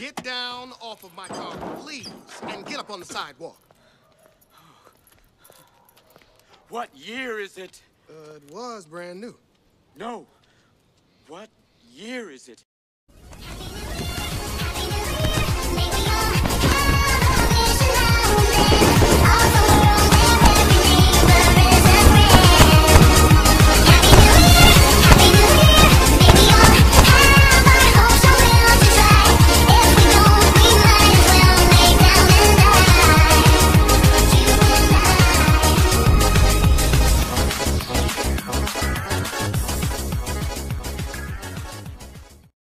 Get down off of my car, please, and get up on the sidewalk. What year is it? Uh, it was brand new. No. What year is it?